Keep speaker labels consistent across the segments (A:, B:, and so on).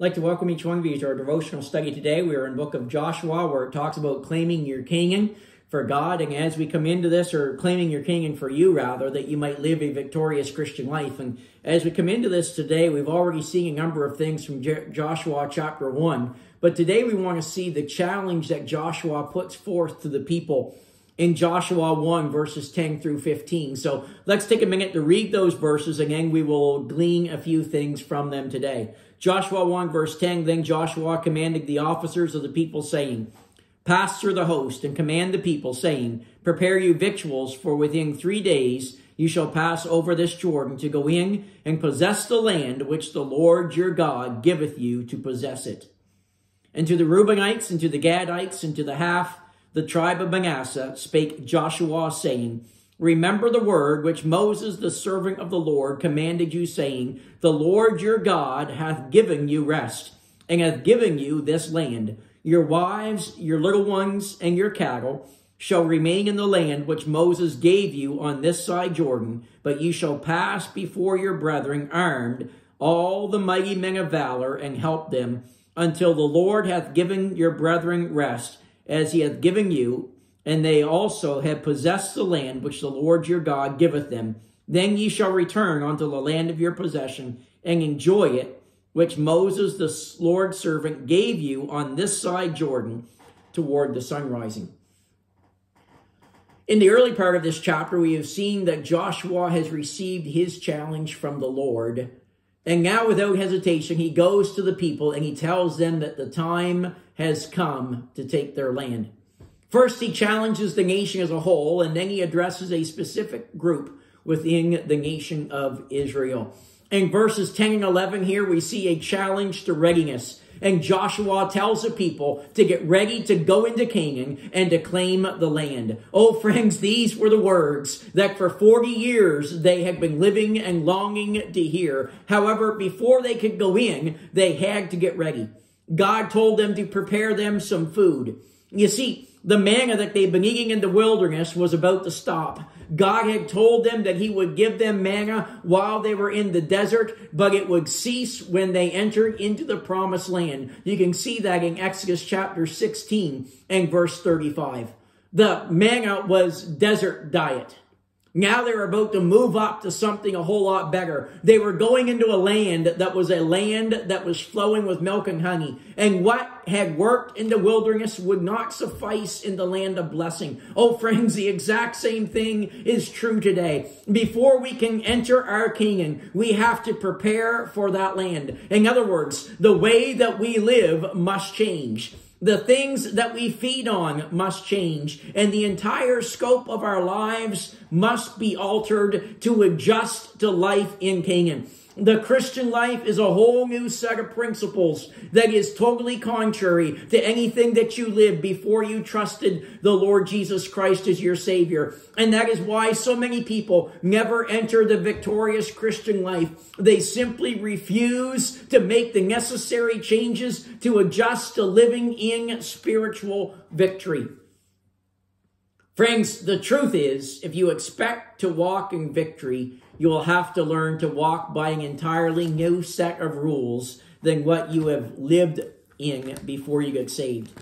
A: I'd like to welcome each one of you to our devotional study today. We are in book of Joshua where it talks about claiming your Canaan for God. And as we come into this, or claiming your Canaan for you rather, that you might live a victorious Christian life. And as we come into this today, we've already seen a number of things from Joshua chapter 1. But today we want to see the challenge that Joshua puts forth to the people in Joshua 1, verses 10 through 15. So let's take a minute to read those verses, and then we will glean a few things from them today. Joshua 1, verse 10 Then Joshua commanded the officers of the people, saying, Pass through the host and command the people, saying, Prepare you victuals, for within three days you shall pass over this Jordan to go in and possess the land which the Lord your God giveth you to possess it. And to the Reubenites, and to the Gadites, and to the half the tribe of Manasseh, spake Joshua, saying, Remember the word which Moses, the servant of the Lord, commanded you, saying, The Lord your God hath given you rest, and hath given you this land. Your wives, your little ones, and your cattle shall remain in the land which Moses gave you on this side Jordan, but ye shall pass before your brethren armed, all the mighty men of valor, and help them, until the Lord hath given your brethren rest, as he hath given you, and they also have possessed the land which the Lord your God giveth them. Then ye shall return unto the land of your possession and enjoy it, which Moses the Lord's servant gave you on this side Jordan toward the sun rising. In the early part of this chapter, we have seen that Joshua has received his challenge from the Lord. And now, without hesitation, he goes to the people and he tells them that the time has come to take their land. First, he challenges the nation as a whole, and then he addresses a specific group within the nation of Israel. In verses 10 and 11 here, we see a challenge to readiness. And Joshua tells the people to get ready to go into Canaan and to claim the land. Oh, friends, these were the words that for 40 years they had been living and longing to hear. However, before they could go in, they had to get ready. God told them to prepare them some food. You see, the manna that they'd been eating in the wilderness was about to stop. God had told them that he would give them manna while they were in the desert, but it would cease when they entered into the promised land. You can see that in Exodus chapter 16 and verse 35. The manna was desert diet. Now they're about to move up to something a whole lot better. They were going into a land that was a land that was flowing with milk and honey. And what had worked in the wilderness would not suffice in the land of blessing. Oh, friends, the exact same thing is true today. Before we can enter our Canaan, we have to prepare for that land. In other words, the way that we live must change. The things that we feed on must change, and the entire scope of our lives must be altered to adjust to life in Canaan. The Christian life is a whole new set of principles that is totally contrary to anything that you lived before you trusted the Lord Jesus Christ as your Savior. And that is why so many people never enter the victorious Christian life. They simply refuse to make the necessary changes to adjust to living in spiritual victory. Friends, the truth is, if you expect to walk in victory, you will have to learn to walk by an entirely new set of rules than what you have lived in before you get saved.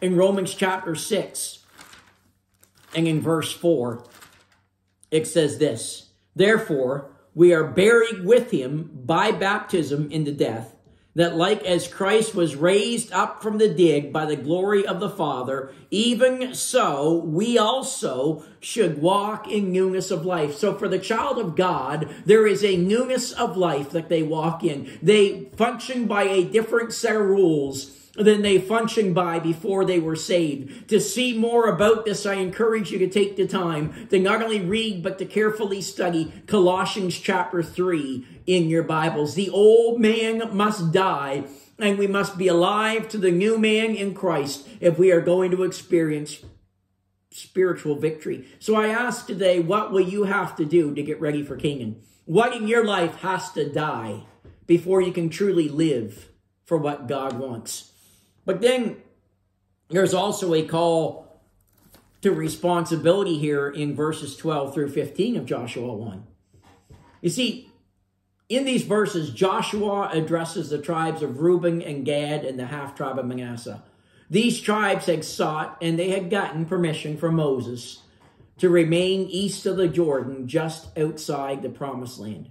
A: In Romans chapter 6 and in verse 4, it says this Therefore, we are buried with him by baptism into death that like as Christ was raised up from the dead by the glory of the Father, even so we also should walk in newness of life. So for the child of God, there is a newness of life that they walk in. They function by a different set of rules than they functioned by before they were saved. To see more about this, I encourage you to take the time to not only read, but to carefully study Colossians chapter 3 in your Bibles. The old man must die, and we must be alive to the new man in Christ if we are going to experience spiritual victory. So I ask today, what will you have to do to get ready for Canaan? What in your life has to die before you can truly live for what God wants? But then there's also a call to responsibility here in verses 12 through 15 of Joshua 1. You see, In these verses, Joshua addresses the tribes of Reuben and Gad and the half tribe of Manasseh. These tribes had sought and they had gotten permission from Moses to remain east of the Jordan, just outside the promised land.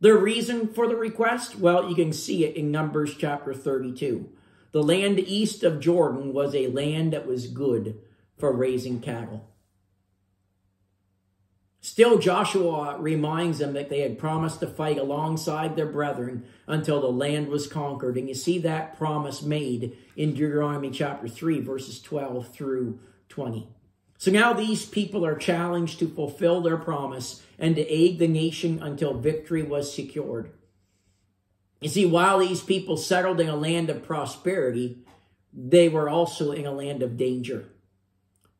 A: The reason for the request? Well, you can see it in Numbers chapter 32. The land east of Jordan was a land that was good for raising cattle. Still, Joshua reminds them that they had promised to fight alongside their brethren until the land was conquered. And you see that promise made in Deuteronomy chapter 3, verses 12 through 20. So now these people are challenged to fulfill their promise and to aid the nation until victory was secured. You see, while these people settled in a land of prosperity, they were also in a land of danger.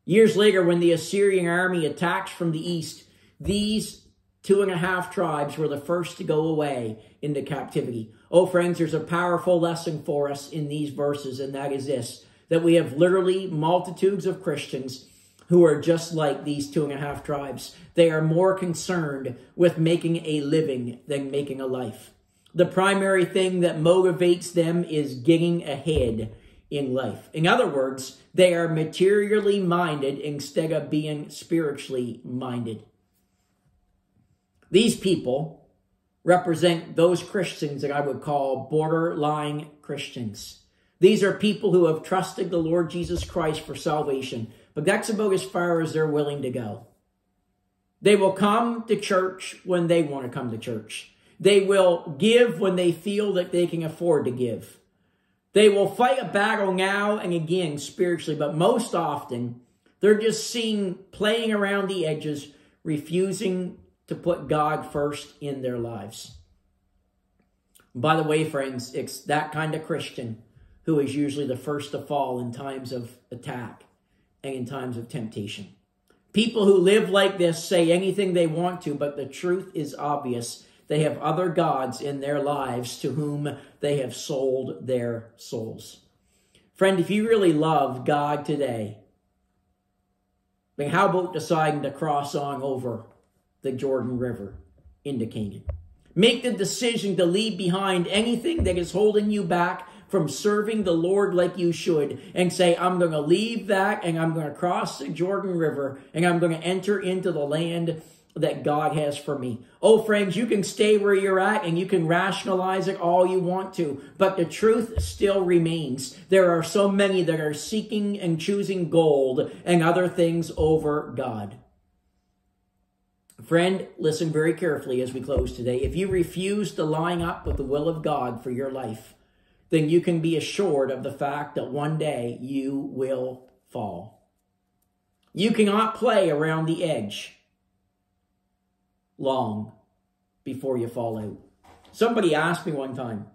A: Years later, when the Assyrian army attacked from the east, these two and a half tribes were the first to go away into captivity. Oh, friends, there's a powerful lesson for us in these verses, and that is this that we have literally multitudes of Christians who are just like these two and a half tribes. They are more concerned with making a living than making a life. The primary thing that motivates them is getting ahead in life. In other words, they are materially minded instead of being spiritually minded. These people represent those Christians that I would call borderline Christians. These are people who have trusted the Lord Jesus Christ for salvation, but that's about as far as they're willing to go. They will come to church when they want to come to church. They will give when they feel that they can afford to give. They will fight a battle now and again spiritually, but most often they're just seen playing around the edges, refusing to put God first in their lives. By the way, friends, it's that kind of Christian who is usually the first to fall in times of attack and in times of temptation. People who live like this say anything they want to, but the truth is obvious. They have other gods in their lives to whom they have sold their souls. Friend, if you really love God today, then how about deciding to cross on over the Jordan River into Canaan. Make the decision to leave behind anything that is holding you back from serving the Lord like you should and say, I'm going to leave that and I'm going to cross the Jordan River and I'm going to enter into the land that God has for me. Oh, friends, you can stay where you're at and you can rationalize it all you want to, but the truth still remains. There are so many that are seeking and choosing gold and other things over God. Friend, listen very carefully as we close today. If you refuse to line up with the will of God for your life, then you can be assured of the fact that one day you will fall. You cannot play around the edge long before you fall out. Somebody asked me one time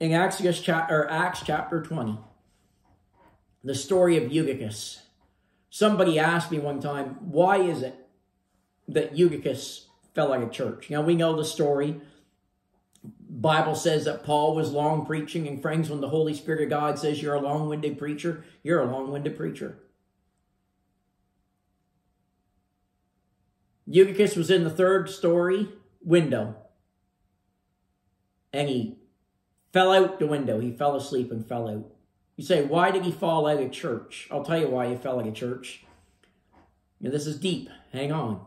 A: in Acts, chapter, Acts chapter 20, the story of Eutychus. Somebody asked me one time, why is it that Eutychus fell out of church. Now we know the story. Bible says that Paul was long preaching, and friends, when the Holy Spirit of God says you're a long-winded preacher, you're a long-winded preacher. Eutychus was in the third story window, and he fell out the window. He fell asleep and fell out. You say, why did he fall out of church? I'll tell you why he fell out of church. Now, this is deep. Hang on.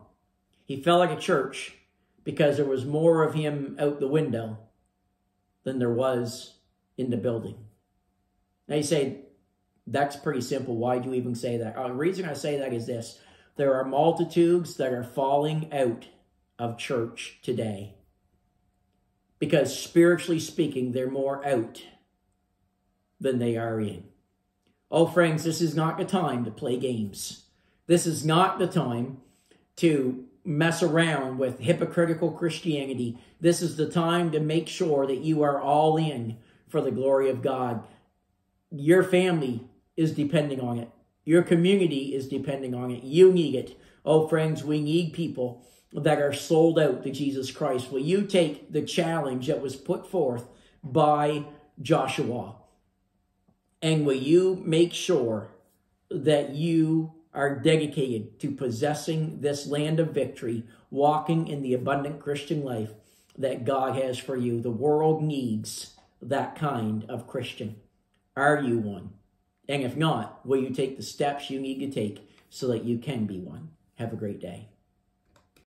A: He fell out of church because there was more of him out the window than there was in the building. Now you say, that's pretty simple. Why do you even say that? Uh, the reason I say that is this. There are multitudes that are falling out of church today because spiritually speaking, they're more out than they are in. Oh, friends, this is not the time to play games. This is not the time to mess around with hypocritical Christianity. This is the time to make sure that you are all in for the glory of God. Your family is depending on it. Your community is depending on it. You need it. Oh, friends, we need people that are sold out to Jesus Christ. Will you take the challenge that was put forth by Joshua? And will you make sure that you are dedicated to possessing this land of victory, walking in the abundant Christian life, that God has for you. The world needs that kind of Christian. Are you one? And if not, will you take the steps you need to take so that you can be one? Have a great day.